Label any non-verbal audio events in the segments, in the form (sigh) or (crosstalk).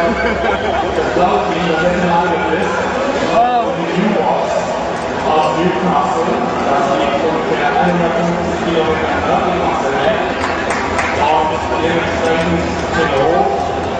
Das Glaubt mir, das letzte Mal ist. Die Nuos aus Newcastle, das liegt ungefähr 150 Kilometer nördlich von Select. Und dementsprechend genau,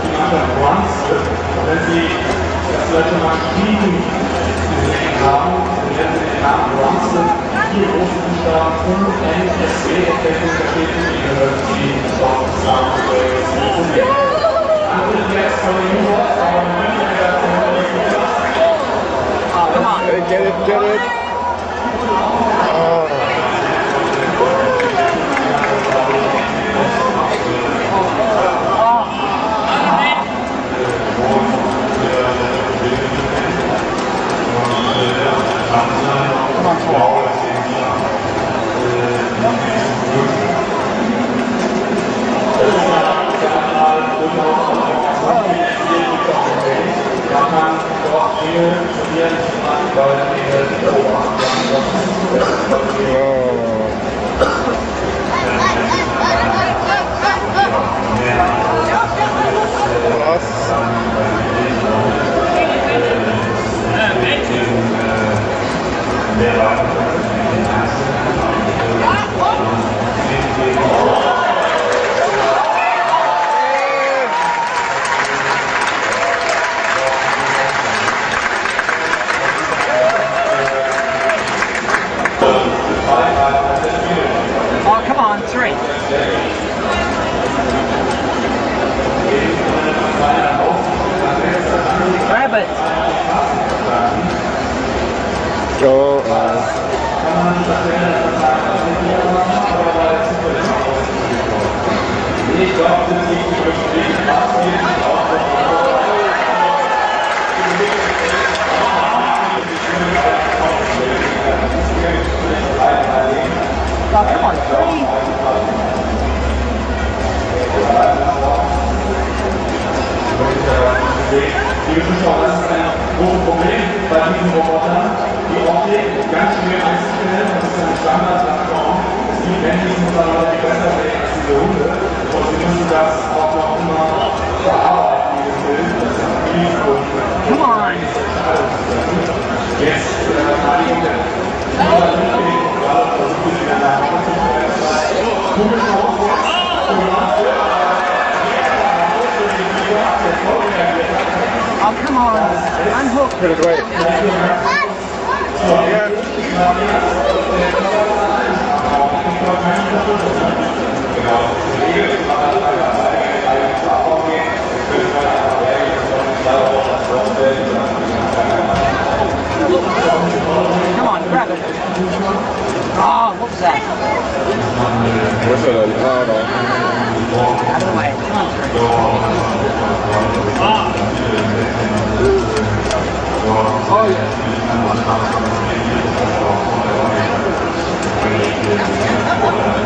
die Mannschaft Brunswick, wenn sie das letzte Mal gegen gesehen haben, dann werden sie den Namen Brunswick, vier große Buchstaben, 5 NSW, auf der steht, die Dorf Sound, Oh, come on. Get it, get it. Oh. Come on, Come on! Yes, Oh, come on. Unhook. Put it Oh, what was that? What's that? Out of the way. Come on. Oh, yeah.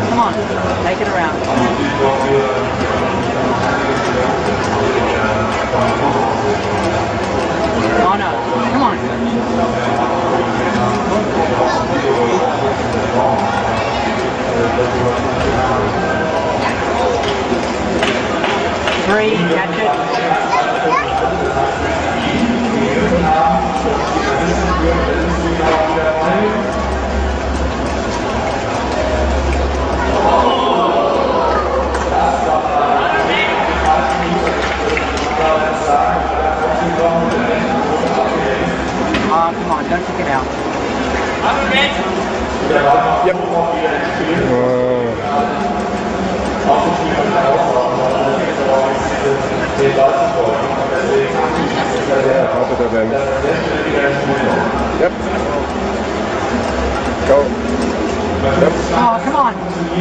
Come on, take it around. Oh no.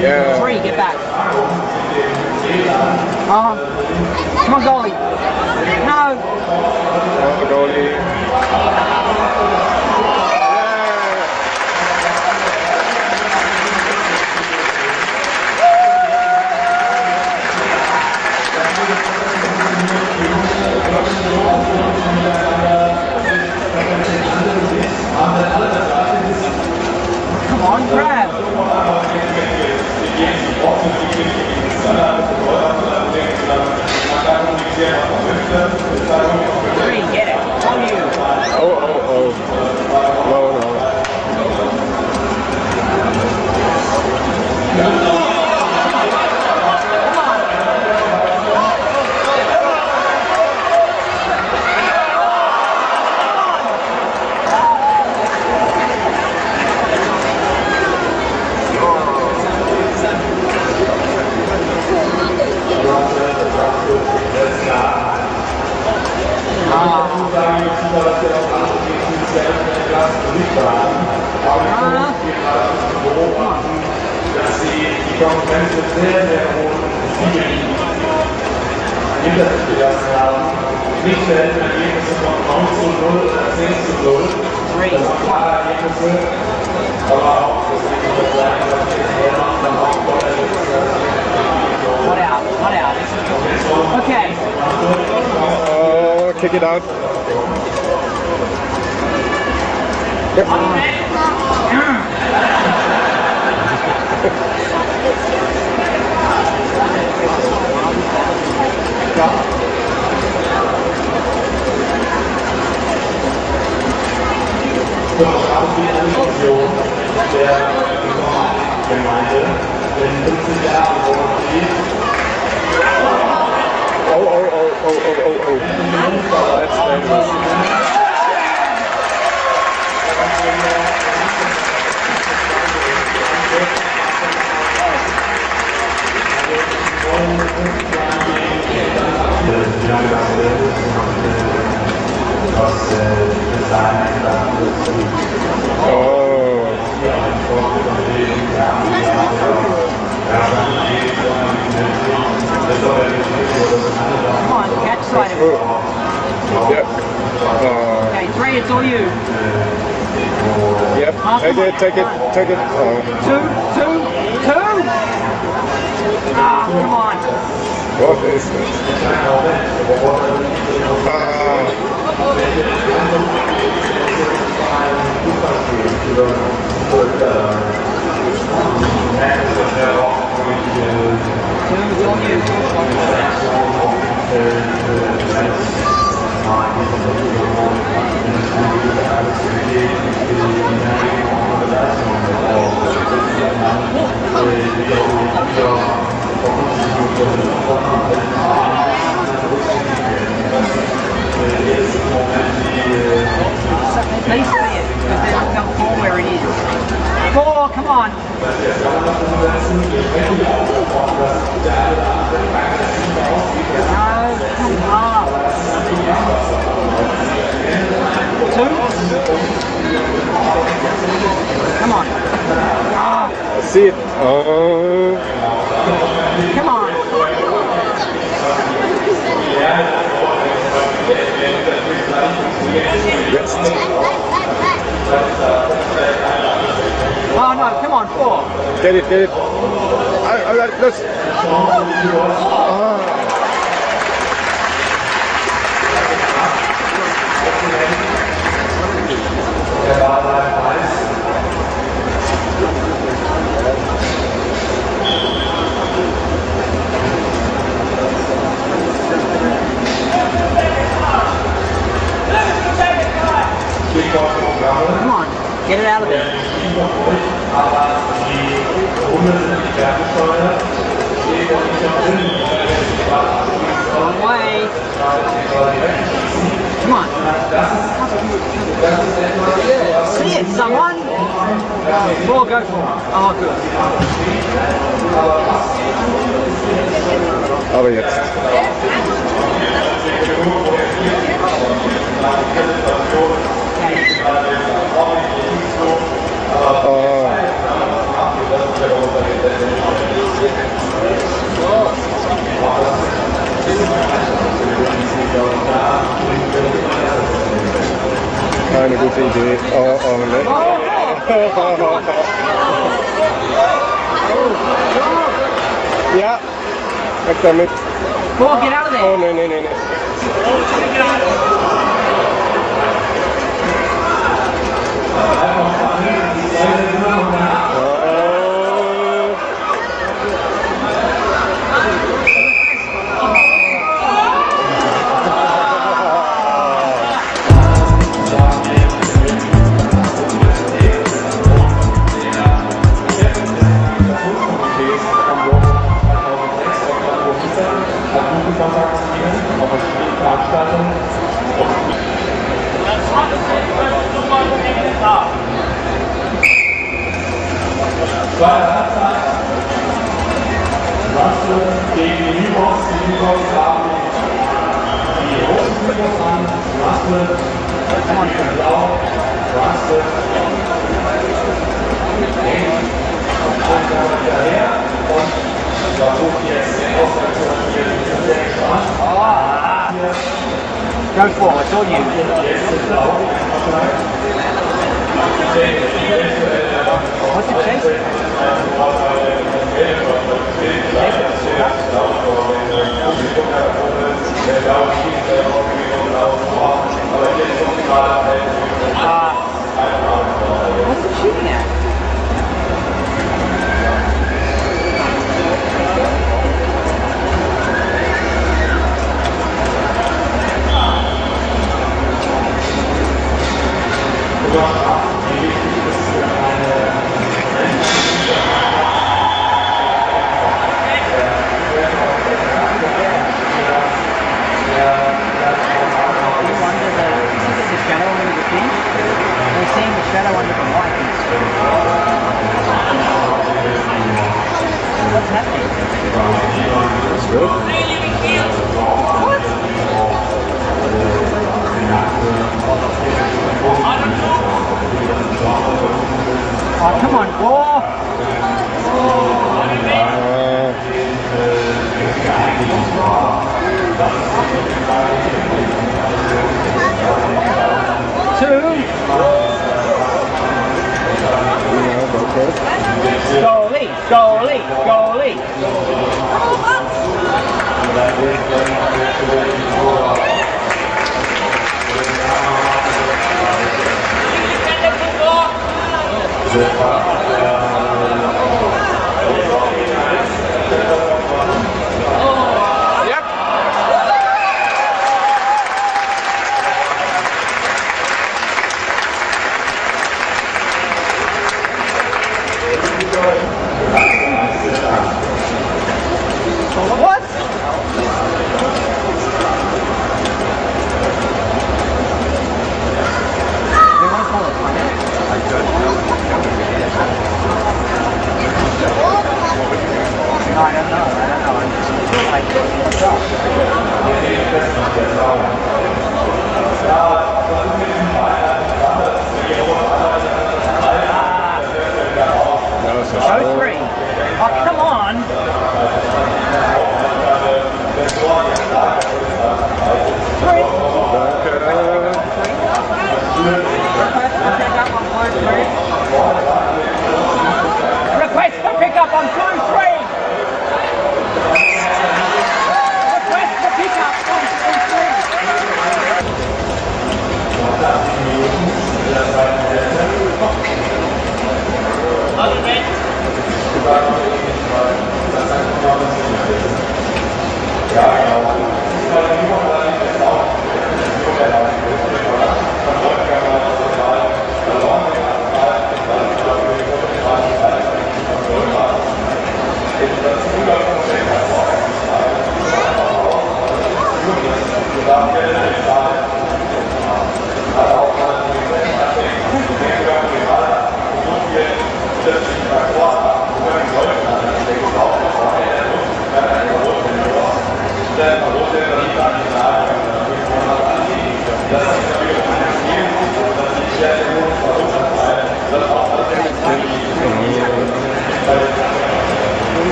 Yeah. Three, get back. Uh-huh. Come on, goalie. No. Come on, goalie. Konkurrenz mit sehr, sehr hohen Siegen hinter sich gelassen haben. Nicht selten Ergebnisse von 9 zu 0 oder 10 zu 0. Das sind klare Ergebnisse, aber auch deswegen muss ich sagen, dass wir es machen, dann auch Vorteil ist, What out? What out? Okay. Oh, kick it out. Yep. (laughs) Oh, oh, oh, oh, oh, oh, oh. That's dangerous. It's all you. Yep. Take it, take it, take it. Oh. Two, two, two! Ah, come on. What is this? Ah. All you. It, because then they'll call where it is. Come on. Two. Come on. Ah, see it. Oh. come on. Yes. Oh no, come on, four. Get it, get it. I, I got it. Close. Ah. Come on. Get it out of there. Wrong way. Come on. See it, someone. Ball, go for it. Oh, good. Jetzt. Okay. Oh. oh, oh. (laughs) Keine gute Oh, oh? Ja, weg damit. Ball, get out of Oh, there. ne, ne, ne, ne. Oh. Go for it, don't you? What's the chase? Uh, what's the shooting at? Obrigado. two.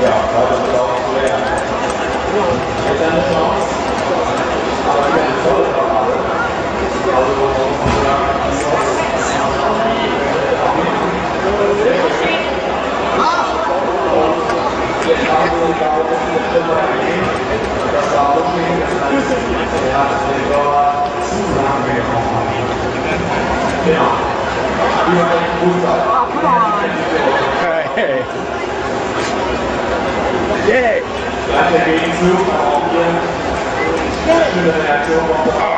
Ja, das ist auch schwer. Jetzt eine Chance. Aber wir haben Oh, come on. Hey. Yeah. Oh.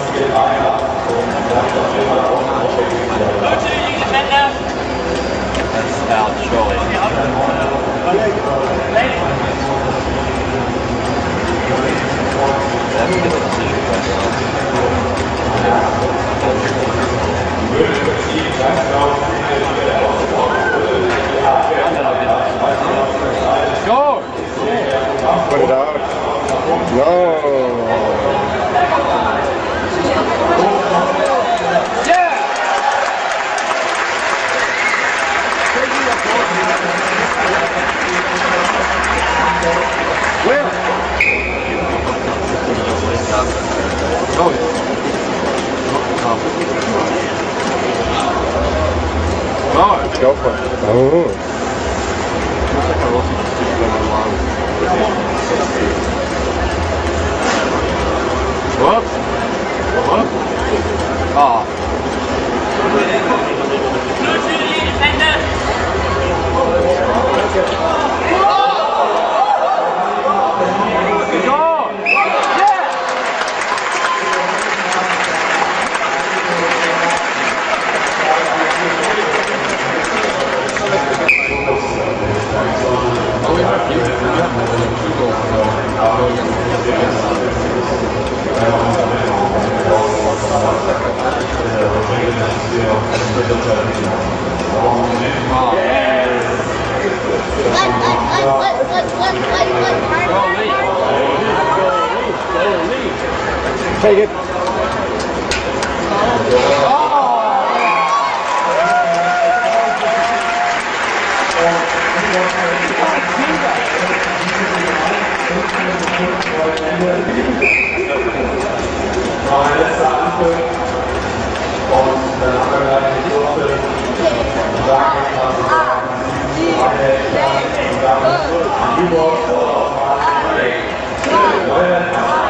Oh. What? Take it. You walk. One, two, one.